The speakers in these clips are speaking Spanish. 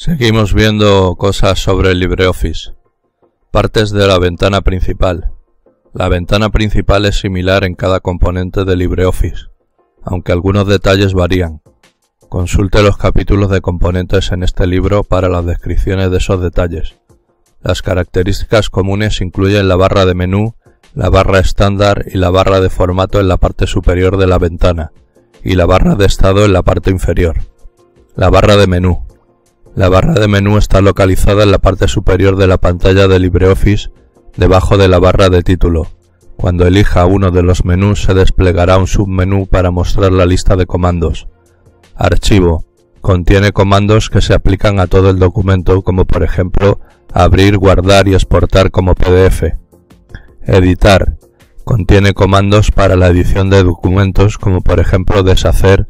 Seguimos viendo cosas sobre LibreOffice. Partes de la ventana principal. La ventana principal es similar en cada componente de LibreOffice, aunque algunos detalles varían. Consulte los capítulos de componentes en este libro para las descripciones de esos detalles. Las características comunes incluyen la barra de menú, la barra estándar y la barra de formato en la parte superior de la ventana, y la barra de estado en la parte inferior. La barra de menú. La barra de menú está localizada en la parte superior de la pantalla de LibreOffice, debajo de la barra de título. Cuando elija uno de los menús se desplegará un submenú para mostrar la lista de comandos. Archivo. Contiene comandos que se aplican a todo el documento como por ejemplo abrir, guardar y exportar como PDF. Editar. Contiene comandos para la edición de documentos como por ejemplo deshacer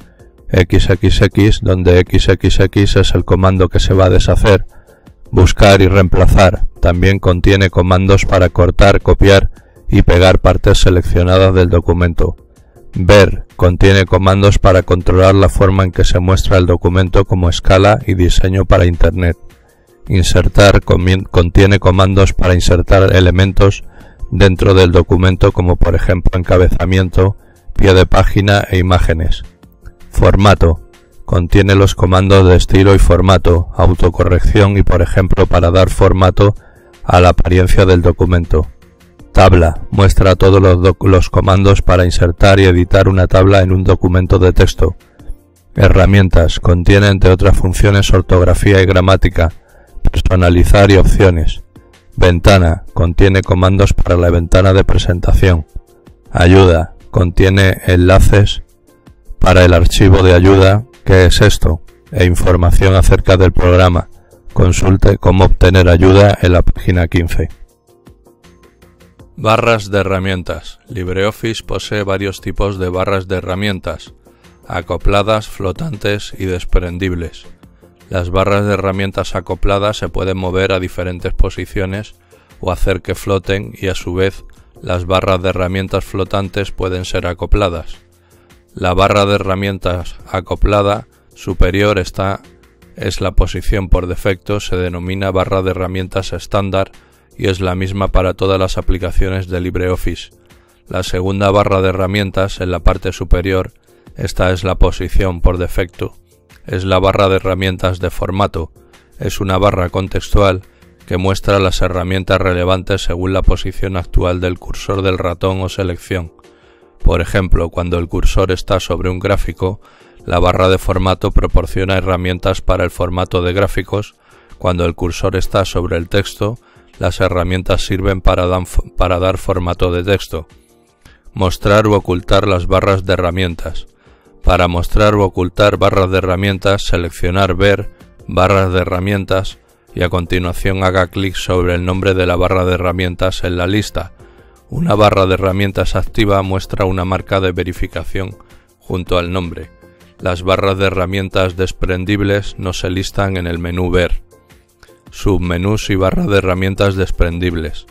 xxx donde xxx es el comando que se va a deshacer. Buscar y reemplazar. También contiene comandos para cortar, copiar y pegar partes seleccionadas del documento. Ver contiene comandos para controlar la forma en que se muestra el documento como escala y diseño para Internet. Insertar contiene comandos para insertar elementos dentro del documento como por ejemplo encabezamiento, pie de página e imágenes. Formato contiene los comandos de estilo y formato, autocorrección y por ejemplo para dar formato a la apariencia del documento. Tabla muestra todos los, comandos para insertar y editar una tabla en un documento de texto. Herramientas contiene entre otras funciones ortografía y gramática, personalizar y opciones. Ventana contiene comandos para la ventana de presentación. Ayuda contiene enlaces para el archivo de ayuda, que es esto, e información acerca del programa. Consulte cómo obtener ayuda en la página 15. Barras de herramientas. LibreOffice posee varios tipos de barras de herramientas, acopladas, flotantes y desprendibles. Las barras de herramientas acopladas se pueden mover a diferentes posiciones o hacer que floten y a su vez las barras de herramientas flotantes pueden ser acopladas. La barra de herramientas acoplada superior está es la posición por defecto, se denomina barra de herramientas estándar y es la misma para todas las aplicaciones de LibreOffice. La segunda barra de herramientas en la parte superior, esta es la posición por defecto, es la barra de herramientas de formato, es una barra contextual que muestra las herramientas relevantes según la posición actual del cursor del ratón o selección. Por ejemplo, cuando el cursor está sobre un gráfico, la barra de formato proporciona herramientas para el formato de gráficos, cuando el cursor está sobre el texto, las herramientas sirven para, dar formato de texto. Mostrar o ocultar las barras de herramientas. Para mostrar o ocultar barras de herramientas, seleccionar Ver, barras de herramientas y a continuación haga clic sobre el nombre de la barra de herramientas en la lista. Una barra de herramientas activa muestra una marca de verificación junto al nombre. Las barras de herramientas desprendibles no se listan en el menú Ver submenús y barra de herramientas desprendibles.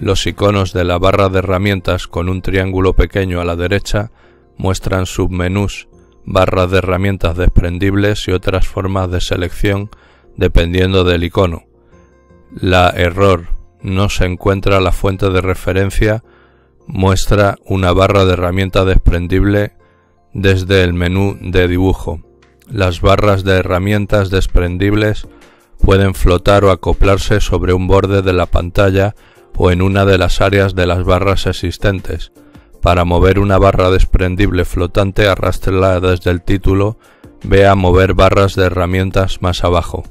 Los iconos de la barra de herramientas con un triángulo pequeño a la derecha muestran submenús, barras de herramientas desprendibles y otras formas de selección dependiendo del icono. La error no se encuentra la fuente de referencia muestra una barra de herramientas desprendible desde el menú de dibujo. Las barras de herramientas desprendibles pueden flotar o acoplarse sobre un borde de la pantalla o en una de las áreas de las barras existentes. Para mover una barra desprendible flotante, arrástrela desde el título, vea mover barras de herramientas más abajo.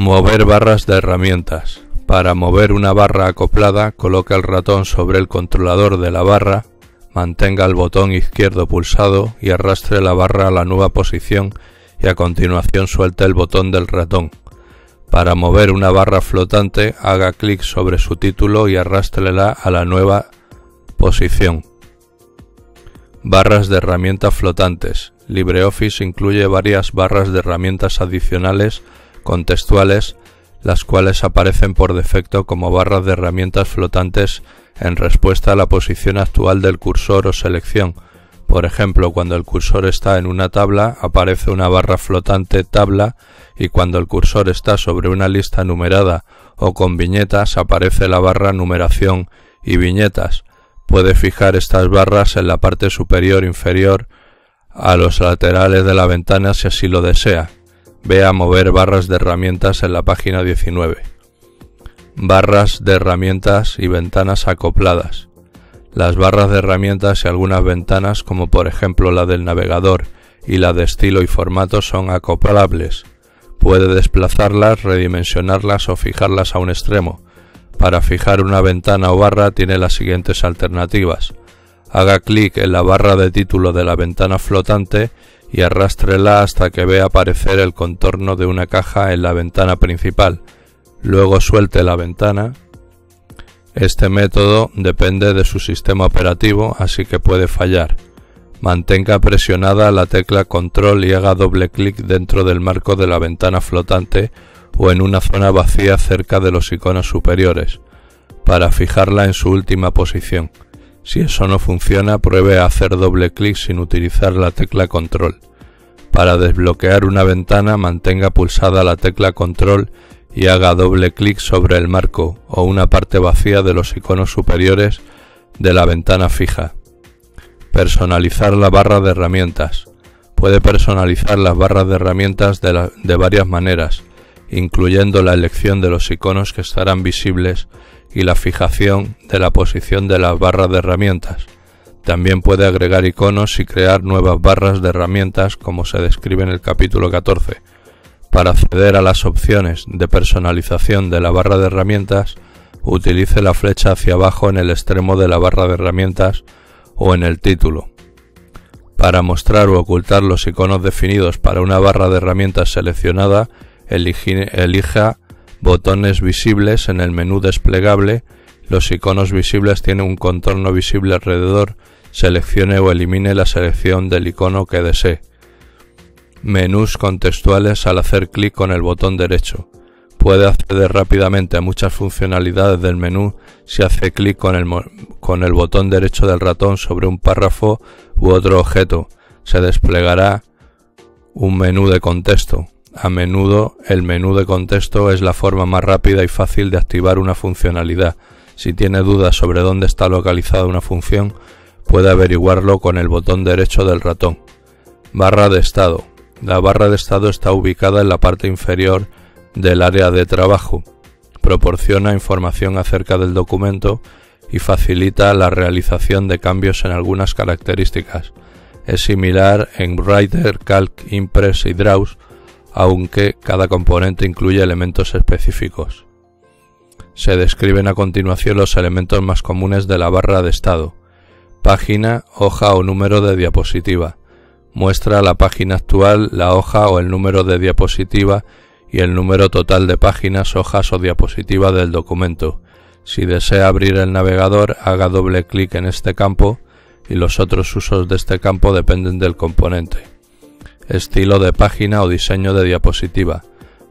Mover barras de herramientas. Para mover una barra acoplada, coloca el ratón sobre el controlador de la barra, mantenga el botón izquierdo pulsado y arrastre la barra a la nueva posición y a continuación suelte el botón del ratón. Para mover una barra flotante haga clic sobre su título y arrástrela a la nueva posición. Barras de herramientas flotantes. LibreOffice incluye varias barras de herramientas adicionales contextuales, las cuales aparecen por defecto como barras de herramientas flotantes en respuesta a la posición actual del cursor o selección, Por ejemplo, cuando el cursor está en una tabla, aparece una barra flotante tabla y cuando el cursor está sobre una lista numerada o con viñetas, aparece la barra numeración y viñetas. Puede fijar estas barras en la parte superior inferior a los laterales de la ventana si así lo desea. Vea mover barras de herramientas en la página 19. Barras de herramientas y ventanas acopladas. Las barras de herramientas y algunas ventanas, como por ejemplo la del navegador y la de estilo y formato, son acoplables. Puede desplazarlas, redimensionarlas o fijarlas a un extremo. Para fijar una ventana o barra tiene las siguientes alternativas. Haga clic en la barra de título de la ventana flotante y arrástrela hasta que vea aparecer el contorno de una caja en la ventana principal. Luego suelte la ventana. Este método depende de su sistema operativo, así que puede fallar. Mantenga presionada la tecla control y haga doble clic dentro del marco de la ventana flotante o en una zona vacía cerca de los iconos superiores, para fijarla en su última posición. Si eso no funciona, pruebe a hacer doble clic sin utilizar la tecla control. Para desbloquear una ventana, mantenga pulsada la tecla control y haga doble clic sobre el marco o una parte vacía de los iconos superiores de la ventana fija. Personalizar la barra de herramientas. Puede personalizar las barras de herramientas de, varias maneras, incluyendo la elección de los iconos que estarán visibles y la fijación de la posición de las barras de herramientas. También puede agregar iconos y crear nuevas barras de herramientas como se describe en el capítulo 14. Para acceder a las opciones de personalización de la barra de herramientas, utilice la flecha hacia abajo en el extremo de la barra de herramientas o en el título. Para mostrar o ocultar los iconos definidos para una barra de herramientas seleccionada, elija botones visibles en el menú desplegable, los iconos visibles tienen un contorno visible alrededor, seleccione o elimine la selección del icono que desee. Menús contextuales al hacer clic con el botón derecho. Puede acceder rápidamente a muchas funcionalidades del menú si hace clic con el, botón derecho del ratón sobre un párrafo u otro objeto. Se desplegará un menú de contexto. A menudo el menú de contexto es la forma más rápida y fácil de activar una funcionalidad. Si tiene dudas sobre dónde está localizada una función, puede averiguarlo con el botón derecho del ratón. Barra de estado. La barra de estado está ubicada en la parte inferior del área de trabajo. Proporciona información acerca del documento y facilita la realización de cambios en algunas características. Es similar en Writer, Calc, Impress y Draws aunque cada componente incluye elementos específicos. Se describen a continuación los elementos más comunes de la barra de estado. Página, hoja o número de diapositiva. Muestra la página actual, la hoja o el número de diapositiva y el número total de páginas, hojas o diapositivas del documento. Si desea abrir el navegador, haga doble clic en este campo y los otros usos de este campo dependen del componente. Estilo de página o diseño de diapositiva.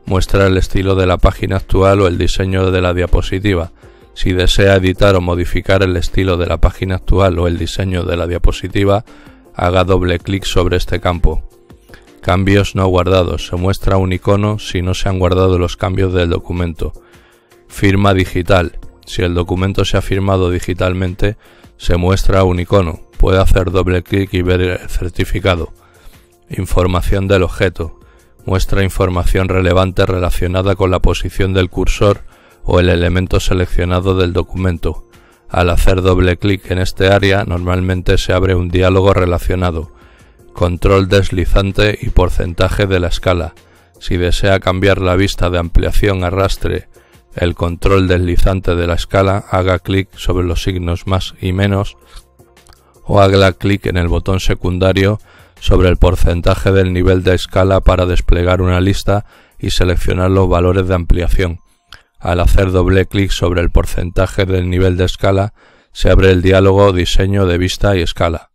Muestra el estilo de la página actual o el diseño de la diapositiva. Si desea editar o modificar el estilo de la página actual o el diseño de la diapositiva, haga doble clic sobre este campo. Cambios no guardados. Se muestra un icono si no se han guardado los cambios del documento. Firma digital. Si el documento se ha firmado digitalmente, se muestra un icono. Puede hacer doble clic y ver el certificado. Información del objeto. Muestra información relevante relacionada con la posición del cursor o el elemento seleccionado del documento. Al hacer doble clic en este área normalmente se abre un diálogo relacionado. Control deslizante y porcentaje de la escala. Si desea cambiar la vista de ampliación arrastre el control deslizante de la escala, haga clic sobre los signos más y menos o haga clic en el botón secundario sobre el porcentaje del nivel de escala para desplegar una lista y seleccionar los valores de ampliación. Al hacer doble clic sobre el porcentaje del nivel de escala, se abre el diálogo Diseño de vista y escala.